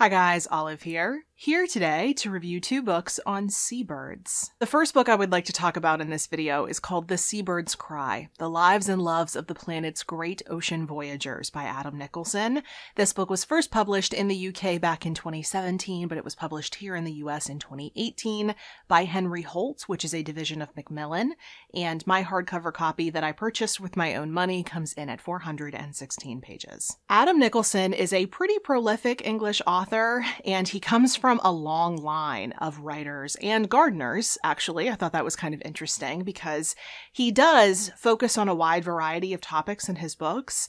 Hi guys, Olive here. Here today to review two books on seabirds. The first book I would like to talk about in this video is called The Seabird's Cry The Lives and Loves of the Planet's Great Ocean Voyagers by Adam Nicolson. This book was first published in the UK back in 2017, but it was published here in the US in 2018 by Henry Holt, which is a division of Macmillan. And my hardcover copy that I purchased with my own money comes in at 416 pages. Adam Nicolson is a pretty prolific English author, and he comes from from a long line of writers and gardeners, actually. I thought that was kind of interesting because he does focus on a wide variety of topics in his books.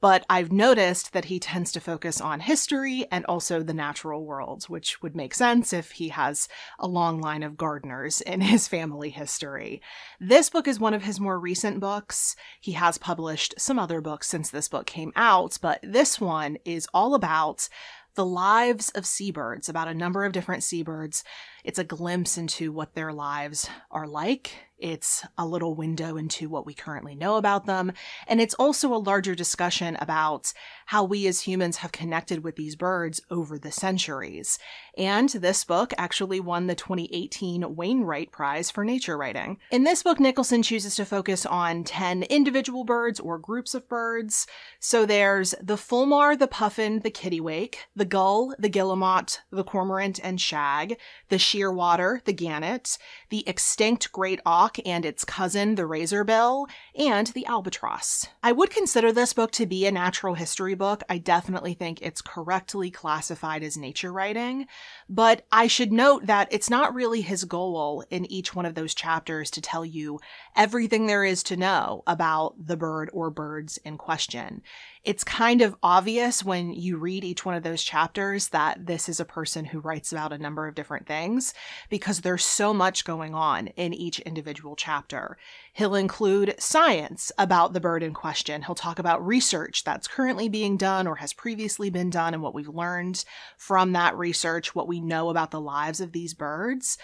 But I've noticed that he tends to focus on history and also the natural world, which would make sense if he has a long line of gardeners in his family history. This book is one of his more recent books. He has published some other books since this book came out, but this one is all about the lives of seabirds, about a number of different seabirds. It's a glimpse into what their lives are like it's a little window into what we currently know about them. And it's also a larger discussion about how we as humans have connected with these birds over the centuries. And this book actually won the 2018 Wainwright Prize for Nature Writing. In this book, Nicolson chooses to focus on 10 individual birds or groups of birds. So there's the fulmar, the puffin, the kittiwake, the gull, the guillemot, the cormorant and shag, the shearwater, the gannet, the extinct great auk, and its cousin, the razorbill, and the albatross. I would consider this book to be a natural history book. I definitely think it's correctly classified as nature writing, but I should note that it's not really his goal in each one of those chapters to tell you everything there is to know about the bird or birds in question it's kind of obvious when you read each one of those chapters that this is a person who writes about a number of different things because there's so much going on in each individual chapter. He'll include science about the bird in question. He'll talk about research that's currently being done or has previously been done and what we've learned from that research, what we know about the lives of these birds.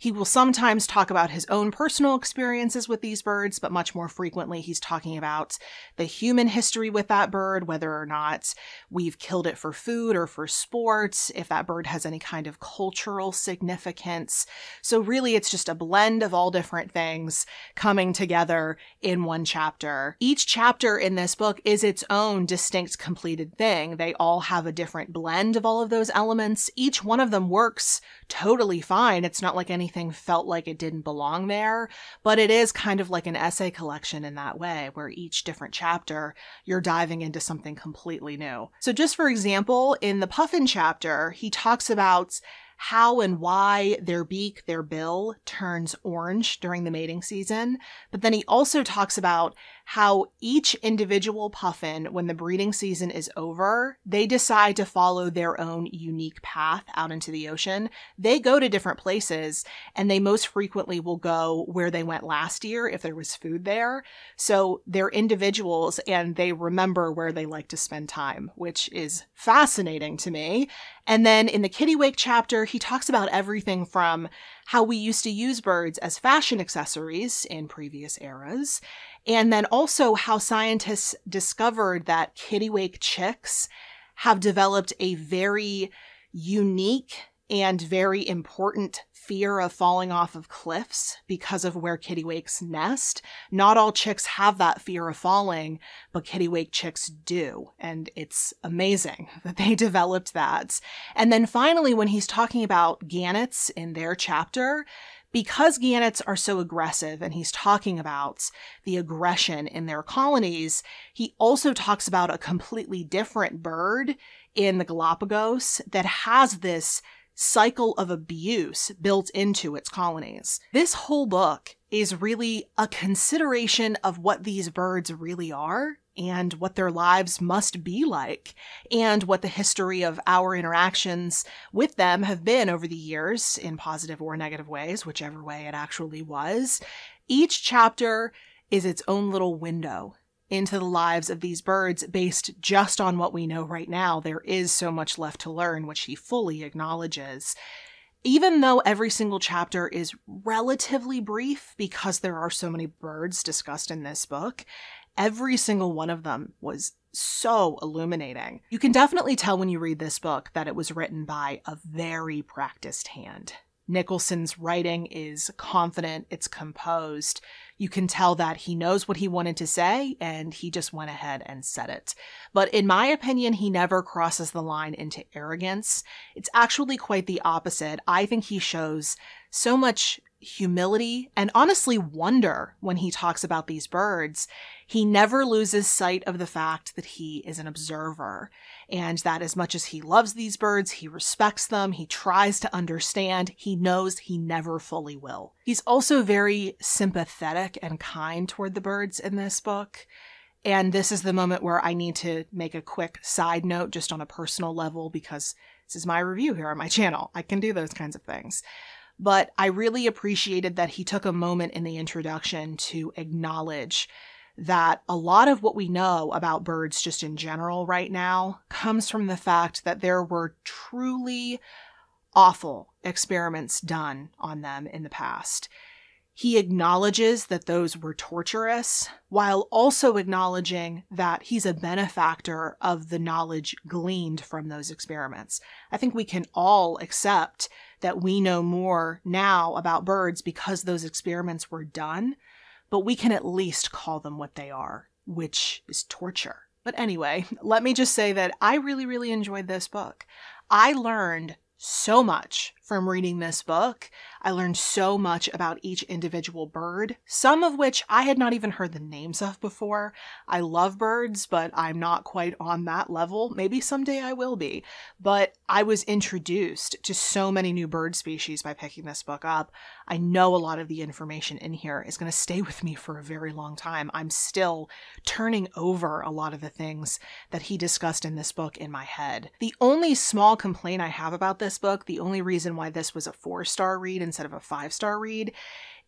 He will sometimes talk about his own personal experiences with these birds, but much more frequently, he's talking about the human history with that bird, whether or not we've killed it for food or for sport, if that bird has any kind of cultural significance. So, really, it's just a blend of all different things coming together in one chapter. Each chapter in this book is its own distinct completed thing. They all have a different blend of all of those elements. Each one of them works totally fine. It's not like any anything felt like it didn't belong there, but it is kind of like an essay collection in that way, where each different chapter you're diving into something completely new. So, just for example, in the Puffin chapter, he talks about how and why their beak, their bill turns orange during the mating season. But then he also talks about how each individual puffin, when the breeding season is over, they decide to follow their own unique path out into the ocean. They go to different places and they most frequently will go where they went last year if there was food there. So they're individuals and they remember where they like to spend time, which is fascinating to me. And then in the Kittiwake chapter, he talks about everything from how we used to use birds as fashion accessories in previous eras, and then also how scientists discovered that kittiwake chicks have developed a very unique and very important fear of falling off of cliffs because of where kittiwakes nest. Not all chicks have that fear of falling, but kittiwake chicks do. And it's amazing that they developed that. And then finally, when he's talking about gannets in their chapter, because gannets are so aggressive and he's talking about the aggression in their colonies, he also talks about a completely different bird in the Galapagos that has this cycle of abuse built into its colonies. This whole book is really a consideration of what these birds really are and what their lives must be like, and what the history of our interactions with them have been over the years in positive or negative ways, whichever way it actually was. Each chapter is its own little window into the lives of these birds based just on what we know right now. There is so much left to learn, which he fully acknowledges. Even though every single chapter is relatively brief because there are so many birds discussed in this book, every single one of them was so illuminating. You can definitely tell when you read this book that it was written by a very practiced hand. Nicolson's writing is confident, it's composed. You can tell that he knows what he wanted to say and he just went ahead and said it. But in my opinion, he never crosses the line into arrogance. It's actually quite the opposite. I think he shows so much humility and honestly wonder when he talks about these birds. He never loses sight of the fact that he is an observer and that as much as he loves these birds, he respects them, he tries to understand, he knows he never fully will. He's also very sympathetic and kind toward the birds in this book. And this is the moment where I need to make a quick side note just on a personal level because this is my review here on my channel. I can do those kinds of things but I really appreciated that he took a moment in the introduction to acknowledge that a lot of what we know about birds just in general right now comes from the fact that there were truly awful experiments done on them in the past. He acknowledges that those were torturous while also acknowledging that he's a benefactor of the knowledge gleaned from those experiments. I think we can all accept that we know more now about birds because those experiments were done, but we can at least call them what they are, which is torture. But anyway, let me just say that I really, really enjoyed this book. I learned so much from reading this book. I learned so much about each individual bird, some of which I had not even heard the names of before. I love birds, but I'm not quite on that level. Maybe someday I will be. But I was introduced to so many new bird species by picking this book up. I know a lot of the information in here is going to stay with me for a very long time. I'm still turning over a lot of the things that he discussed in this book in my head. The only small complaint I have about this book, the only reason why this was a four star read instead of a five star read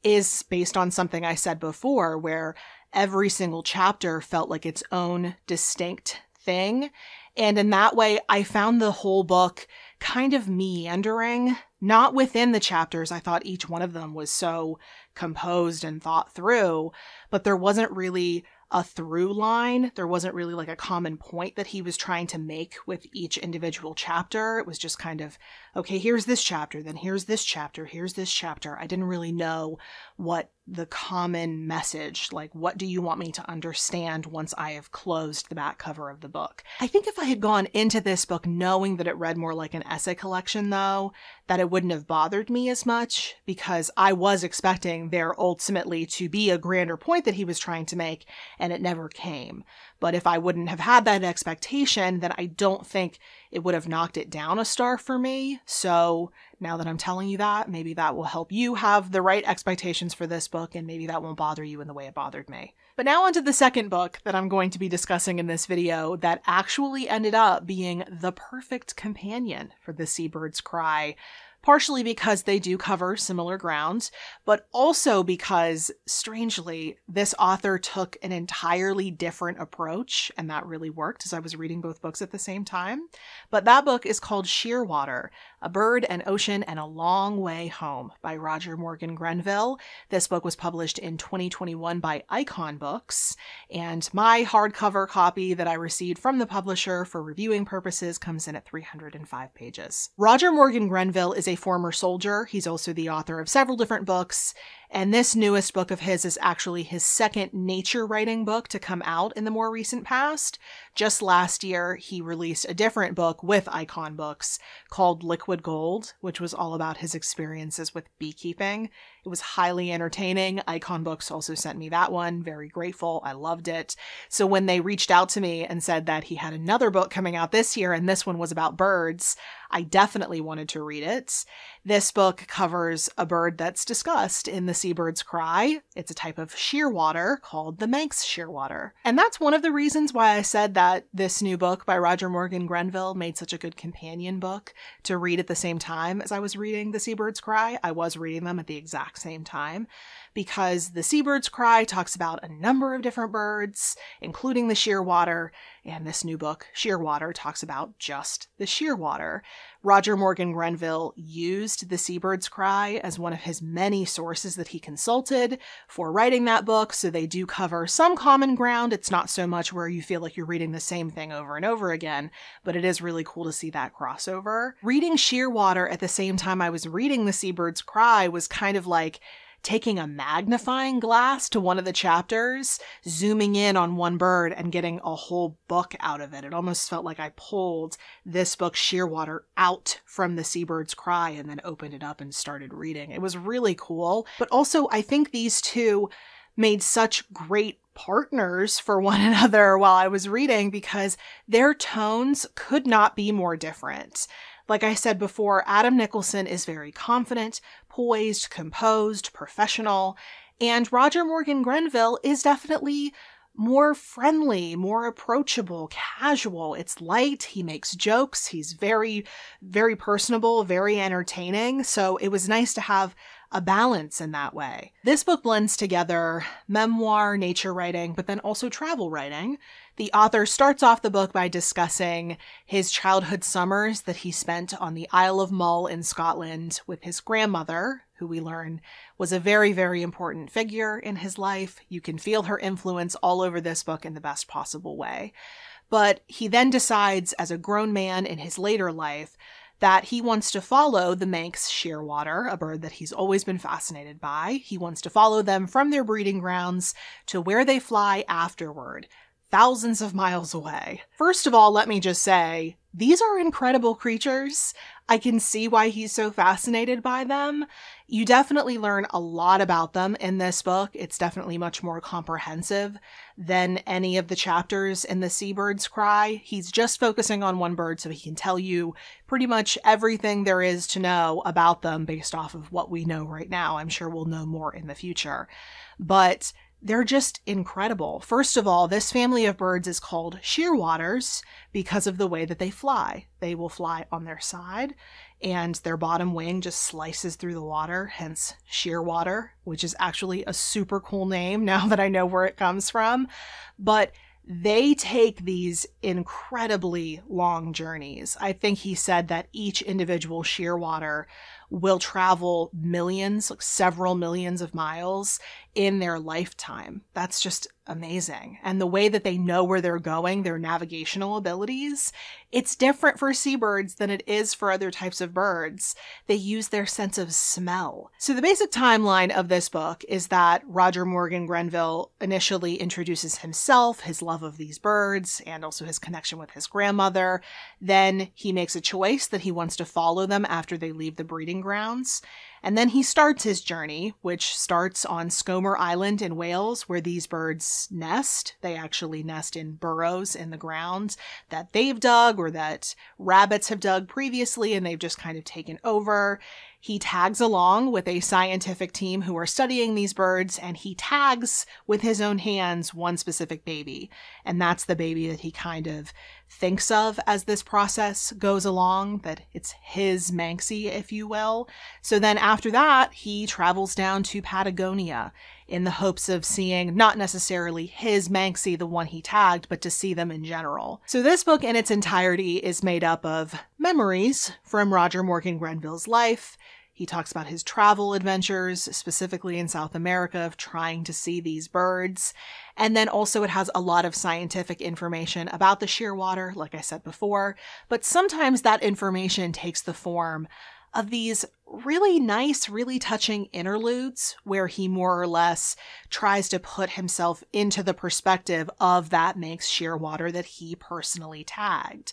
is based on something I said before, where every single chapter felt like its own distinct thing. And in that way, I found the whole book kind of meandering, not within the chapters. I thought each one of them was so composed and thought through, but there wasn't really a through line. There wasn't really like a common point that he was trying to make with each individual chapter. It was just kind of, okay, here's this chapter, then here's this chapter, here's this chapter. I didn't really know what the common message, like what do you want me to understand once I have closed the back cover of the book. I think if I had gone into this book knowing that it read more like an essay collection though, that it wouldn't have bothered me as much because I was expecting there ultimately to be a grander point that he was trying to make and it never came. But if I wouldn't have had that expectation, then I don't think it would have knocked it down a star for me. So now that I'm telling you that, maybe that will help you have the right expectations for this book, and maybe that won't bother you in the way it bothered me. But now onto the second book that I'm going to be discussing in this video that actually ended up being the perfect companion for The Seabird's Cry partially because they do cover similar grounds, but also because, strangely, this author took an entirely different approach, and that really worked as I was reading both books at the same time. But that book is called Shearwater A Bird, an Ocean, and a Long Way Home by Roger Morgan Grenville. This book was published in 2021 by Icon Books, and my hardcover copy that I received from the publisher for reviewing purposes comes in at 305 pages. Roger Morgan Grenville is a former soldier. He's also the author of several different books, and this newest book of his is actually his second nature writing book to come out in the more recent past. Just last year, he released a different book with Icon Books called Liquid Gold, which was all about his experiences with beekeeping. It was highly entertaining. Icon Books also sent me that one. Very grateful. I loved it. So when they reached out to me and said that he had another book coming out this year and this one was about birds, I definitely wanted to read it. This book covers a bird that's discussed in The Seabird's Cry. It's a type of shearwater called the Manx shearwater. And that's one of the reasons why I said that this new book by Roger Morgan Grenville made such a good companion book to read at the same time as I was reading The Seabird's Cry. I was reading them at the exact same time because The Seabird's Cry talks about a number of different birds, including the shearwater, And this new book, Shearwater, talks about just the shearwater. Roger Morgan Grenville used The Seabird's Cry as one of his many sources that he consulted for writing that book, so they do cover some common ground. It's not so much where you feel like you're reading the same thing over and over again, but it is really cool to see that crossover. Reading Shearwater at the same time I was reading The Seabird's Cry was kind of like taking a magnifying glass to one of the chapters, zooming in on one bird and getting a whole book out of it. It almost felt like I pulled this book, Shearwater, out from the seabird's cry and then opened it up and started reading. It was really cool. But also, I think these two made such great partners for one another while I was reading because their tones could not be more different. Like I said before, Adam Nicolson is very confident, poised, composed, professional, and Roger Morgan Grenville is definitely more friendly, more approachable, casual. It's light. He makes jokes. He's very, very personable, very entertaining. So it was nice to have a balance in that way. This book blends together memoir, nature writing, but then also travel writing. The author starts off the book by discussing his childhood summers that he spent on the Isle of Mull in Scotland with his grandmother, who we learn was a very, very important figure in his life. You can feel her influence all over this book in the best possible way. But he then decides, as a grown man in his later life, that he wants to follow the Manx shearwater, a bird that he's always been fascinated by. He wants to follow them from their breeding grounds to where they fly afterward, thousands of miles away. First of all, let me just say, these are incredible creatures. I can see why he's so fascinated by them. You definitely learn a lot about them in this book. It's definitely much more comprehensive than any of the chapters in The Seabird's Cry. He's just focusing on one bird so he can tell you pretty much everything there is to know about them based off of what we know right now. I'm sure we'll know more in the future. But they're just incredible. First of all, this family of birds is called shearwaters because of the way that they fly. They will fly on their side, and their bottom wing just slices through the water, hence shearwater, which is actually a super cool name now that I know where it comes from. But they take these incredibly long journeys. I think he said that each individual shearwater will travel millions, like several millions of miles in their lifetime. That's just amazing. And the way that they know where they're going, their navigational abilities, it's different for seabirds than it is for other types of birds. They use their sense of smell. So the basic timeline of this book is that Roger Morgan Grenville initially introduces himself, his love of these birds, and also his connection with his grandmother. Then he makes a choice that he wants to follow them after they leave the breeding grounds. And then he starts his journey, which starts on Skomer Island in Wales, where these birds nest. They actually nest in burrows in the ground that they've dug or that rabbits have dug previously and they've just kind of taken over. He tags along with a scientific team who are studying these birds, and he tags with his own hands one specific baby. And that's the baby that he kind of thinks of as this process goes along, that it's his Manxie, if you will. So then after that, he travels down to Patagonia in the hopes of seeing not necessarily his Manxie, the one he tagged, but to see them in general. So this book in its entirety is made up of memories from Roger Morgan Grenville's life he talks about his travel adventures, specifically in South America, of trying to see these birds. And then also, it has a lot of scientific information about the shearwater, like I said before. But sometimes that information takes the form of these really nice, really touching interludes where he more or less tries to put himself into the perspective of that Manx shearwater that he personally tagged.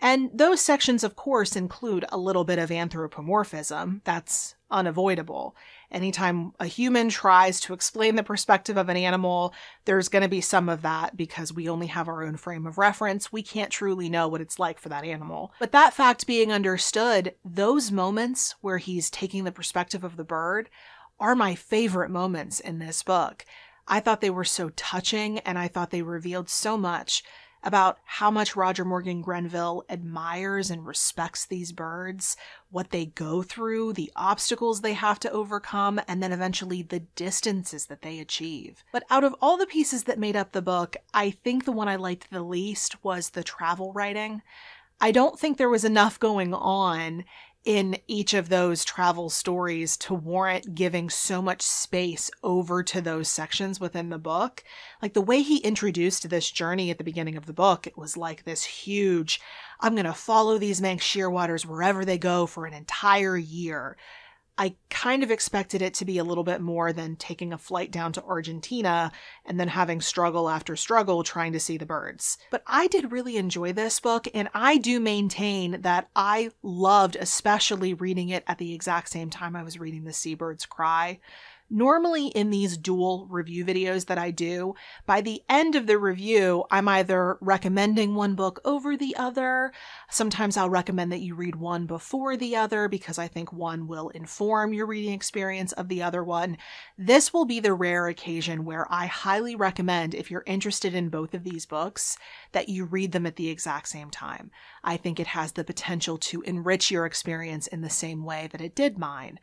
And those sections, of course, include a little bit of anthropomorphism. That's unavoidable. Anytime a human tries to explain the perspective of an animal, there's going to be some of that because we only have our own frame of reference. We can't truly know what it's like for that animal. But that fact being understood, those moments where he's taking the perspective of the bird are my favorite moments in this book. I thought they were so touching and I thought they revealed so much about how much Roger Morgan Grenville admires and respects these birds, what they go through, the obstacles they have to overcome, and then eventually the distances that they achieve. But out of all the pieces that made up the book, I think the one I liked the least was the travel writing. I don't think there was enough going on in each of those travel stories to warrant giving so much space over to those sections within the book. Like the way he introduced this journey at the beginning of the book, it was like this huge, I'm going to follow these Manx shearwaters wherever they go for an entire year. I kind of expected it to be a little bit more than taking a flight down to Argentina and then having struggle after struggle trying to see the birds. But I did really enjoy this book, and I do maintain that I loved especially reading it at the exact same time I was reading The Seabird's Cry. Normally, in these dual review videos that I do, by the end of the review, I'm either recommending one book over the other. Sometimes I'll recommend that you read one before the other because I think one will inform your reading experience of the other one. This will be the rare occasion where I highly recommend, if you're interested in both of these books, that you read them at the exact same time. I think it has the potential to enrich your experience in the same way that it did mine.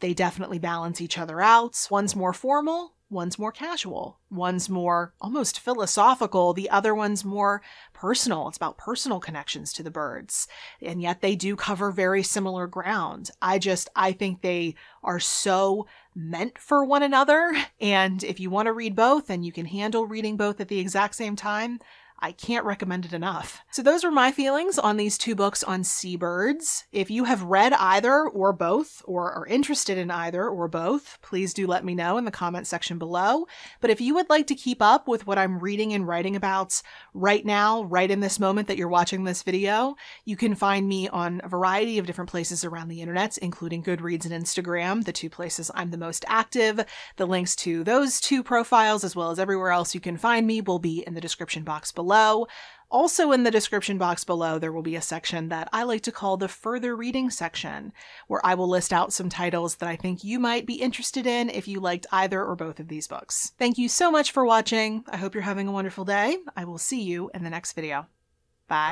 They definitely balance each other out. One's more formal, one's more casual, one's more almost philosophical, the other one's more personal. It's about personal connections to the birds. And yet they do cover very similar ground. I just, I think they are so meant for one another. And if you want to read both and you can handle reading both at the exact same time, I can't recommend it enough. So those were my feelings on these two books on seabirds. If you have read either or both, or are interested in either or both, please do let me know in the comment section below. But if you would like to keep up with what I'm reading and writing about right now, right in this moment that you're watching this video, you can find me on a variety of different places around the internet, including Goodreads and Instagram, the two places I'm the most active. The links to those two profiles, as well as everywhere else you can find me, will be in the description box below below. Also, in the description box below, there will be a section that I like to call the further reading section, where I will list out some titles that I think you might be interested in if you liked either or both of these books. Thank you so much for watching. I hope you're having a wonderful day. I will see you in the next video. Bye.